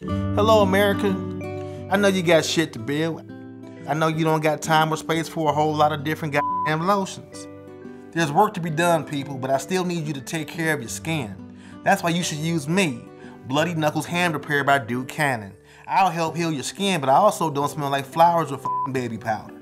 Hello, America. I know you got shit to build. I know you don't got time or space for a whole lot of different goddamn lotions. There's work to be done, people, but I still need you to take care of your skin. That's why you should use me, Bloody Knuckles Hand Repair by Duke Cannon. I'll help heal your skin, but I also don't smell like flowers or baby powder.